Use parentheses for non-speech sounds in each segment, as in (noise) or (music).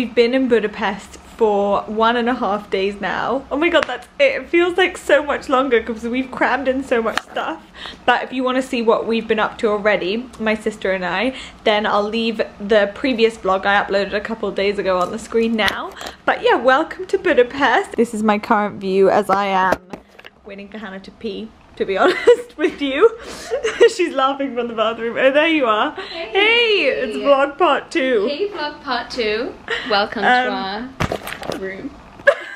We've been in Budapest for one and a half days now. Oh my god, that's it. It feels like so much longer because we've crammed in so much stuff. But if you want to see what we've been up to already, my sister and I, then I'll leave the previous vlog I uploaded a couple days ago on the screen now. But yeah, welcome to Budapest. This is my current view as I am waiting for Hannah to pee to be (laughs) honest with you. (laughs) She's laughing from the bathroom. Oh, there you are. Hey, hey it's vlog part two. Hey, vlog part two. Welcome um, to our room.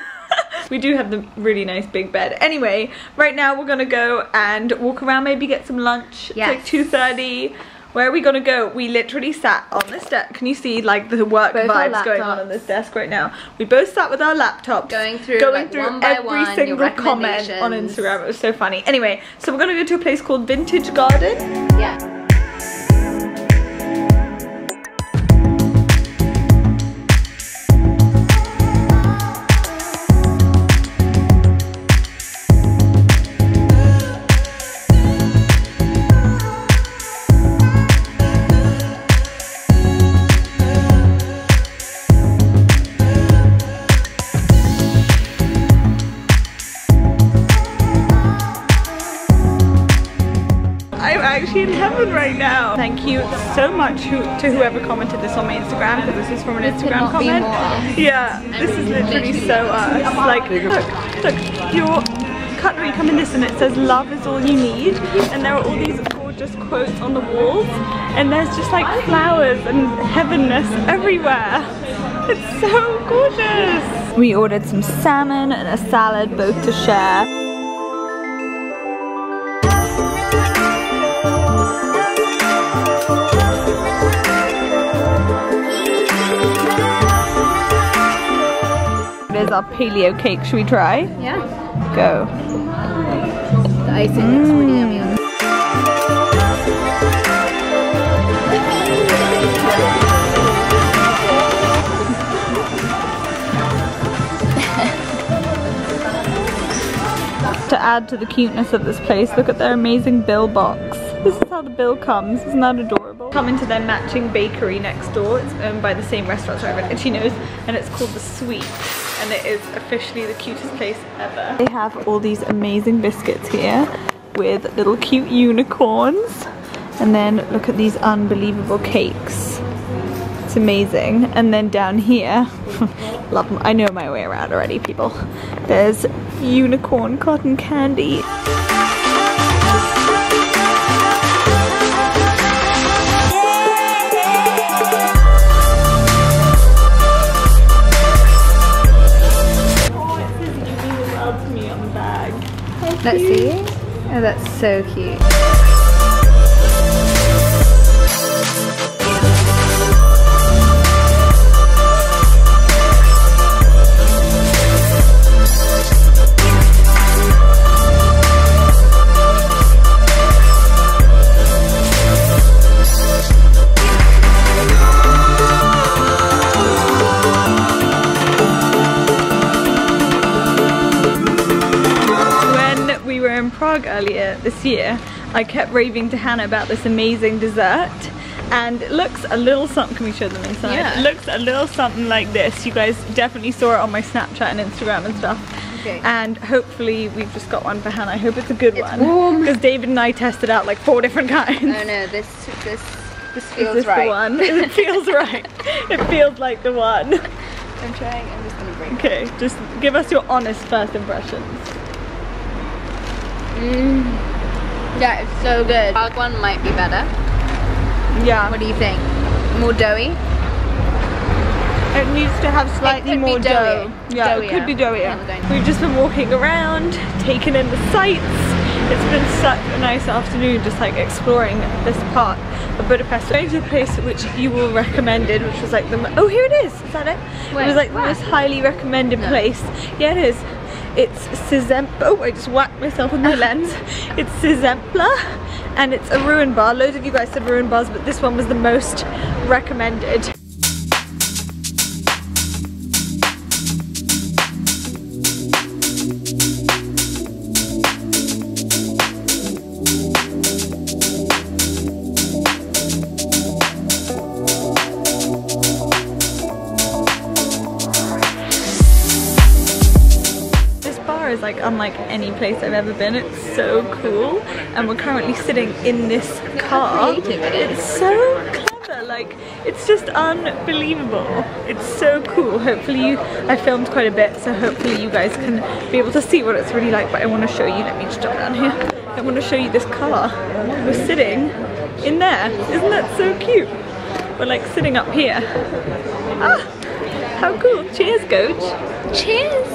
(laughs) we do have the really nice big bed. Anyway, right now we're gonna go and walk around, maybe get some lunch. Yes. It's like 2.30. Where are we gonna go? We literally sat on this desk. Can you see like the work both vibes going on on this desk right now? We both sat with our laptops. Going through, going like, through every one, single comment on Instagram. It was so funny. Anyway, so we're gonna go to a place called Vintage Garden. Yeah. In heaven right now. Thank you so much who, to whoever commented this on my Instagram because this is from an Instagram comment. Yeah, this is literally so us. Like, look, look, your cutlery come in this and it says love is all you need and there are all these gorgeous quotes on the walls and there's just like flowers and heavenness everywhere. It's so gorgeous. We ordered some salmon and a salad both to share. There's our paleo cake. Should we try? Yeah. Go. The icing mm. looks really yummy on (laughs) to add to the cuteness of this place, look at their amazing bill box. This is how the bill comes. Isn't that adorable? Come into their matching bakery next door. It's owned by the same restaurant, sorry, but she knows, and it's called The Sweet and it is officially the cutest place ever. They have all these amazing biscuits here with little cute unicorns and then look at these unbelievable cakes. It's amazing. And then down here, (laughs) love them. I know my way around already people. There's unicorn cotton candy. Let's see. Oh, that's so cute. Prague earlier this year, I kept raving to Hannah about this amazing dessert and it looks a little something, can we show them inside? Yeah. It looks a little something like this. You guys definitely saw it on my Snapchat and Instagram and stuff. Okay. And hopefully we've just got one for Hannah. I hope it's a good it's one. Because David and I tested out like four different kinds. Oh no, this, this, this feels this right. the one? (laughs) it feels right. It feels like the one. I'm trying, I'm just gonna break Okay, it. just give us your honest first impressions. Mm. Yeah, it's so good. Prague one might be better. Yeah. What do you think? More doughy? It needs to have slightly more dough. Yeah, it could be doughier. We've just been walking around, taking in the sights. It's been such a nice afternoon just like exploring this part of Budapest. Going to a place which you all recommended, which was like the, oh here it is, is that it? Where? It was like the most highly recommended no. place. Yeah it is. It's Szimpla. Oh, I just whacked myself with my (laughs) lens. It's Szimpla and it's a ruin bar. Loads of you guys said ruin bars, but this one was the most recommended. Any place I've ever been. It's so cool. And we're currently sitting in this car. it is. So clever, like it's just unbelievable. It's so cool. Hopefully you, I filmed quite a bit, so hopefully you guys can be able to see what it's really like, but I want to show you, let me just jump down here. I want to show you this car. We're sitting in there. Isn't that so cute? We're like sitting up here. Ah, how cool. Cheers, coach. Cheers! Cheers.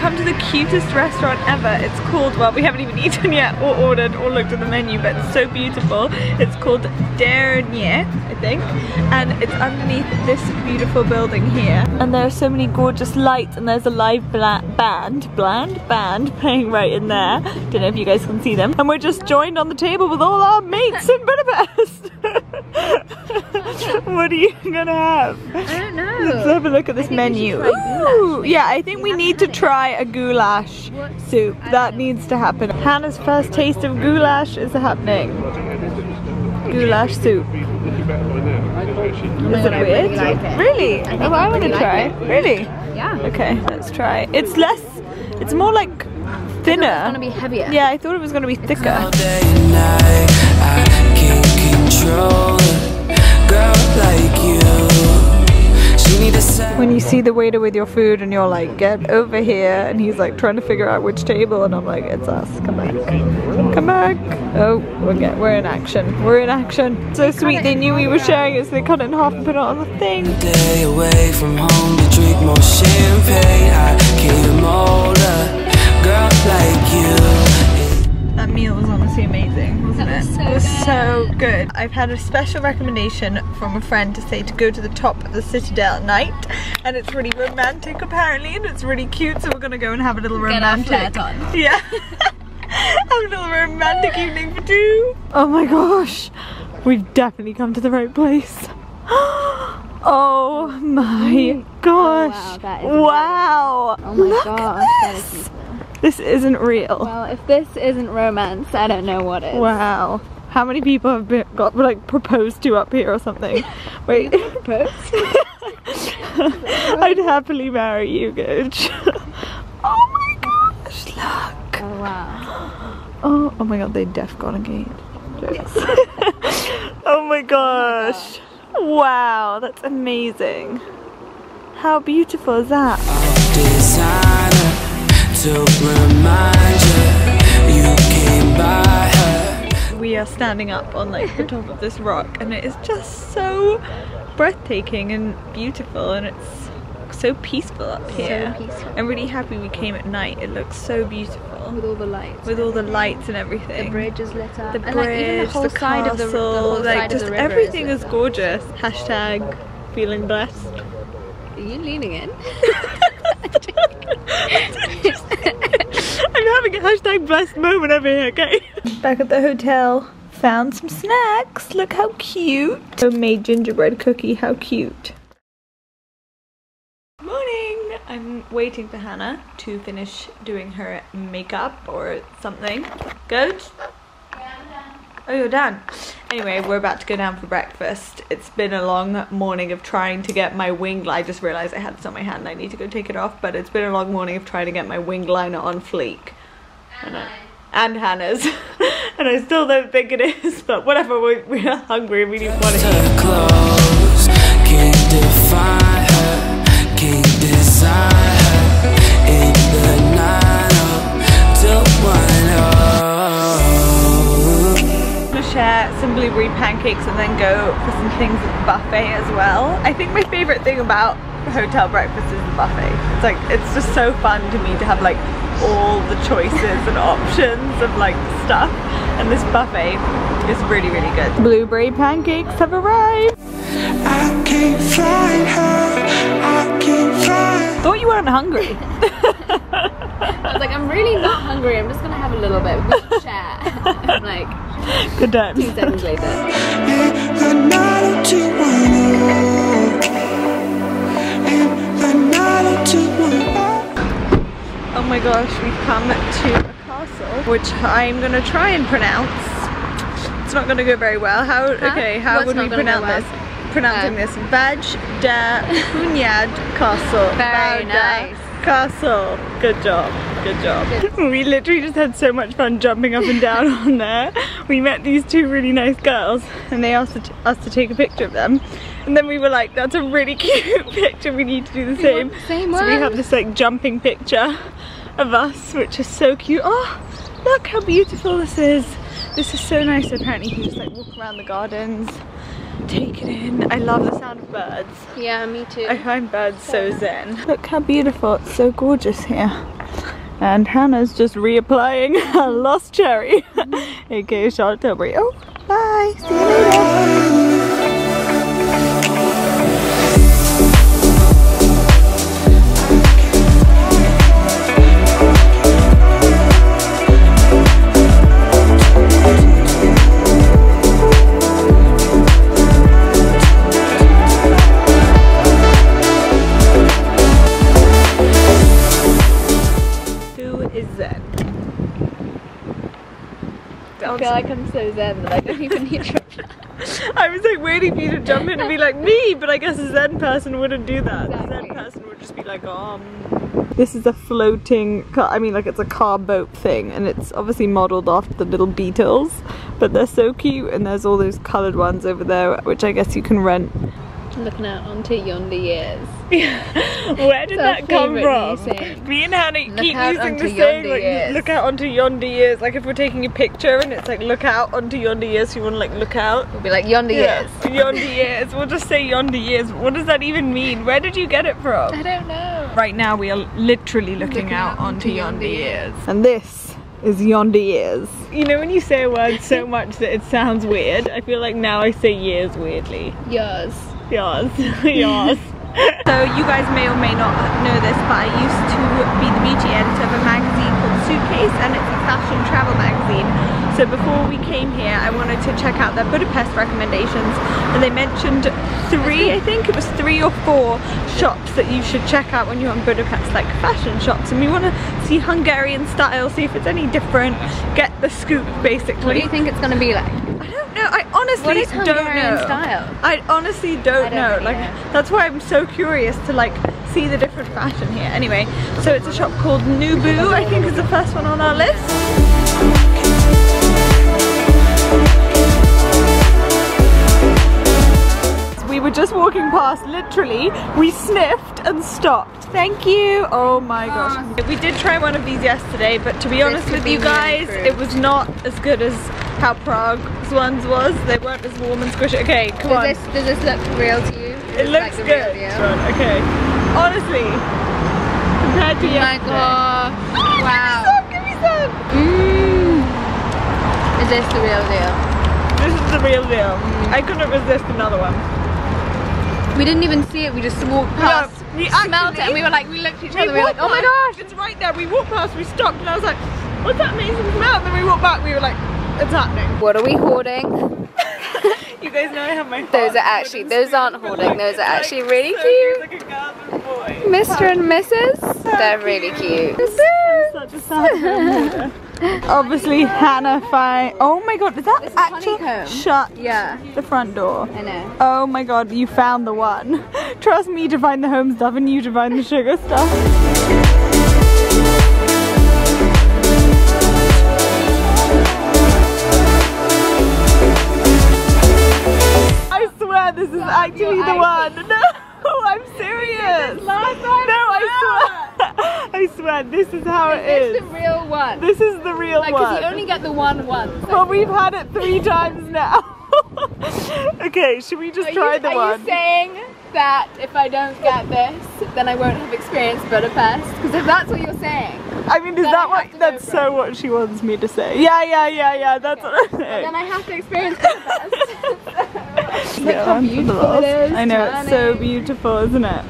come to the cutest restaurant ever. It's called, well, we haven't even (laughs) eaten yet or ordered or looked at the menu, but it's so beautiful. It's called Deryn, I think, and it's underneath this beautiful building here. And there are so many gorgeous lights, and there's a live bla band, bland band (laughs) playing right in there. Don't know if you guys can see them. And we're just joined on the table with all our mates in Budapest. (laughs) what are you gonna have? I don't know. Let's have a look at this menu. should try goulash. Ooh, yeah, I think we need to try a goulash soup. That needs to happen. Hannah's first taste of goulash is happening. Goulash soup. Is it weird? really like it. Really? think oh, I want to try. Really? Yeah. Okay, let's try. It's less. It's more like thinner. It's gonna be heavier. yeah, I thought it was gonna be thicker. All day and night, I can't control a girl like you. When you see the waiter with your food and you're like, get over here, and he's like trying to figure out which table, and I'm like, it's us, come back. Come back. Oh, we're, get, we're in action. We're in action. So sweet, they knew we were sharing it, so they cut it in half and put it on the thing. Day away from home to drink more champagne. I can't mold girl like you. That meal was honestly amazing, wasn't That it? was so it was good. so good. I've had a special recommendation from a friend to say to go to the top of the Citadel at night, and it's really romantic apparently, and it's really cute. So we're gonna go and have a little Get our romantic. flirt on. (laughs) Yeah. (laughs) have a little romantic evening for two. Oh my gosh, we've definitely come to the right place. (gasps) Oh my gosh! wow, that is wow! Oh my Look gosh, at that is this. This isn't real. Well, if this isn't romance, I don't know what is. Wow. How many people have been got like proposed to up here or something? (laughs) (laughs) Wait. proposed? (laughs) I'd happily marry you, Gooch. oh my gosh, look. Oh wow. (gasps) Oh, oh my god, they def got engaged. Jokes. Oh, oh my gosh. Wow, that's amazing. How beautiful is that? We are standing up on like the top of this rock and it is just so breathtaking and beautiful and it's so peaceful up here. So peaceful. I'm really happy we came at night. It looks so beautiful With all the lights. with all the lights and everything. the bridge is lit up. The and bridge, like even the whole the side castle, of the, the whole like side just of the river everything is, is gorgeous. Hashtag feeling blessed. Are you leaning in? (laughs) I'm having a hashtag blessed moment over here, okay? Back at the hotel, found some snacks. Look how cute. Homemade gingerbread cookie, how cute. Morning! I'm waiting for Hannah to finish doing her makeup or something. Good? Oh, you're done. Anyway, we're about to go down for breakfast. It's been a long morning of trying to get my wing. I just realized I had this on my hand. I need to go take it off. But it's been a long morning of trying to get my wing liner on fleek. And, I, and Hannah's. (laughs) and I still don't think it is. But whatever. We, we're hungry. We need want gonna some blueberry pancakes and then go for some things at the buffet as well. I think my favorite thing about hotel breakfast is the buffet. It's like it's just so fun to me to have like all the choices and (laughs) options of like stuff and this buffet is really really good. Blueberry pancakes have arrived. I can't find her, I can't find Thought you weren't hungry. (laughs) (laughs) I was like, I'm really not hungry. I'm just gonna have a little bit. We should share. I'm like, (laughs) Good times. Two seconds later. Oh my gosh, we've come to a castle, which I'm gonna try and pronounce. It's not gonna go very well. How? Huh? Okay, how What's would we pronounce well? this? Pronouncing um, this, Baj Hunyad Castle. Very nice. Castle. Good job. Good job. We literally just had so much fun jumping up and down (laughs) on there. We met these two really nice girls and they asked us to take a picture of them. And then we were like, that's a really (laughs) cute picture, we need to do the same. want the same so we have this like jumping picture of us, which is so cute. Oh, look how beautiful this is. This is so nice. Apparently you can just like walk around the gardens, take it in. I love the sound of birds. Yeah, me too. I find birds so zen. Look how beautiful, it's so gorgeous here. And Hannah's just reapplying (laughs) her lost cherry, (laughs) aka Charlotte Tilbury. Oh, bye, see you is Zen? I feel like I'm so zen that I don't even need to. (laughs) I was like waiting for you to jump in and be like me, but I guess a Zen person wouldn't do that. A Zen person would just be like, um. This is a floating car. I mean, like it's a car boat thing, and it's obviously modelled after the little beetles but they're so cute. And there's all those coloured ones over there, which I guess you can rent. Looking out onto yonder years. (laughs) Where did that come favourite from? new saying. Me and Hannah Look keep using the onto saying like years. look out onto yonder years. Like if we're taking a picture and it's like look out onto yonder years, you want to like look out. We'll be like yonder years. (laughs) Yonder years. We'll just say yonder years. What does that even mean? Where did you get it from? I don't know. Right now we are literally looking, Looking out, out onto onto yonder yonder years. And this is yonder years. You know when you say a word so much that it sounds weird, I feel like now I say years weirdly. Yours. Yours. (laughs) Yours. (laughs) so you guys may or may not know this, but I used to be the beauty editor of a magazine called Suitcase and it's a fashion travel magazine. So before we came here, I wanted to check out their Budapest recommendations and they mentioned three, I think it was three or four shops that you should check out when you're in Budapest, like fashion shops. And we want to see Hungarian style, see if it's any different, get the scoop basically. What do you think it's gonna be like? Don't know. I honestly don't know. style? I honestly don't, I don't know. really Like know. that's why I'm so curious to like see the different fashion here. Anyway, so it's a shop called Nubu. I think is the first one on our list. We were just walking past, literally, we sniffed and stopped. Thank you. Oh my gosh. We did try one of these yesterday, but to be honest with you guys, it was not as good as how Prague's ones was. They weren't as warm and squishy. Okay, come on. Does this, does this look real to you? It looks like good. real deal? Right, okay. Honestly, compared to Oh my yesterday. god. Wow. (gasps) Stop, give me some. Mmm. Is this the real deal? This is the real deal. Mm. I couldn't resist another one. We didn't even see it, we just walked past, we smelled it, and we were like, we looked at each We other, we were like, oh my gosh. It's right there. We walked past, we stopped, and I was like, what's that amazing smell? And then we walked back, we were like, it's happening. What are we hoarding? (laughs) You guys know I have my Those are actually- those aren't hoarding, like, those are like actually really so cute. Like a girl boy. Mr. and Mrs. They're really cute. A sad. (laughs) Obviously, Hannah find. Oh my god, is that This honeycomb. Shut Yeah, the front door. I know. Oh my god, you found the one. (laughs) Trust me to find the home stuff and you to find the sugar stuff. This is how it Is is. this the real one? This is the real Like, because one. you only get the one once. Well, we've had it three times now. (laughs) okay, should we just Are try you, the are one? you saying that if I don't get this, then I won't have experienced Budapest? Because if that's what you're saying, I mean, is that I what? have to go That's so what she wants me to say. Yeah, yeah, yeah, yeah. That's what I'm saying. then I have to experience Budapest. (laughs) Look Yeah, how I'm for the beautiful it is. I know it's so beautiful, isn't it?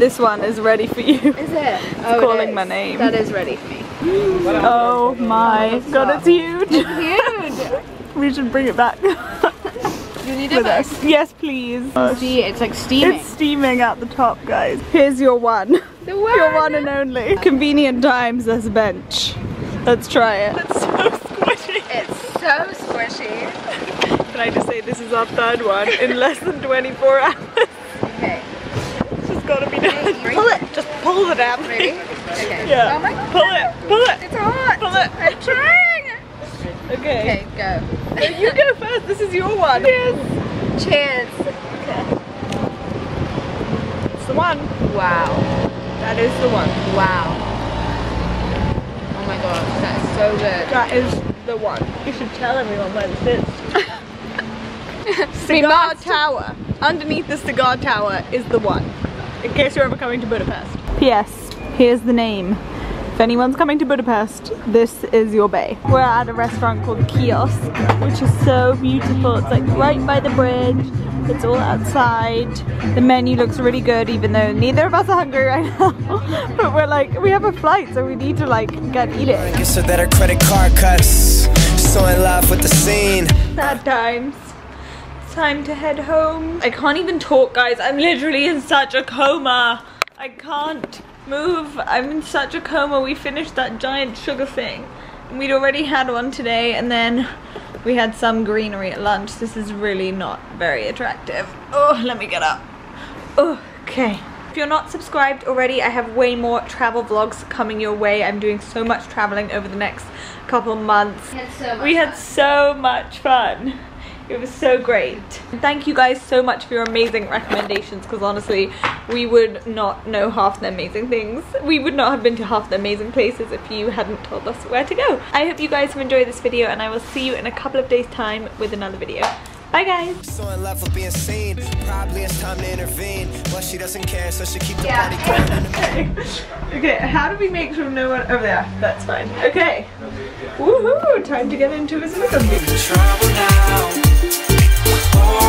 This one is ready for you. Is it? Oh, it calling is. my name. That is ready for me. Oh my god, it's huge. Huge. (laughs) we should bring it back. (laughs) you need it? us. Yes, please. See, it's like steaming. It's steaming at the top, guys. Here's your one. the (laughs) one. Your one and only. Convenient times, this bench. Let's try it. It's so squishy. It's so squishy. Can I just say this is our third one in less than 24 hours? Okay. It's just gotta be done. (laughs) Pull it. Just pull the damn thing. Okay. Yeah. Oh my god. Pull it. Pull it. It's hot. Pull it. I'm trying. Okay. Okay, go. No, (laughs) you go first. This is your one. Cheers. Cheers. It's the one. Wow. That is the one. Wow. Oh my god, that's so good. That is the one. You should tell everyone where this is. (laughs) Cigar. Tower. Underneath the cigar tower is the one. In case you're ever coming to Budapest. P.S. Here's the name. If anyone's coming to Budapest, this is your bay. We're at a restaurant called Kiosk, which is so beautiful. It's like right by the bridge. It's all outside. The menu looks really good, even though neither of us are hungry right now. (laughs) but we're like, we have a flight, so we need to like get eating. So that her credit card cuts. So in love with the scene. Sad times. It's time to head home. I can't even talk, guys. I'm literally in such a coma. I can't move. I'm in such a coma. We finished that giant sugar thing. And we'd already had one today, and then we had some greenery at lunch. This is really not very attractive. Oh, let me get up. Oh, okay. If you're not subscribed already, I have way more travel vlogs coming your way. I'm doing so much traveling over the next couple months. We had so much We had so much fun. It was so great. Thank you guys so much for your amazing recommendations because honestly, we would not know half the amazing things. We would not have been to half the amazing places if you hadn't told us where to go. I hope you guys have enjoyed this video and I will see you in a couple of days time with another video. Bye guys! So in love with being seen. Probably it's time to intervene. But she doesn't care, so she keep the Yeah. party going in (laughs) okay, how do we make sure no one over there? That's fine. Okay. Woohoo! Time to get into his trouble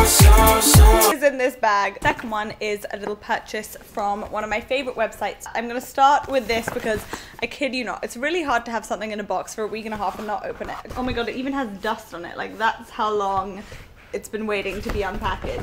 is in this bag. Second one is a little purchase from one of my favorite websites. I'm gonna start with this because I kid you not, it's really hard to have something in a box for a week and a half and not open it. Oh my god, it even has dust on it. Like that's how long it's been waiting to be unpackaged.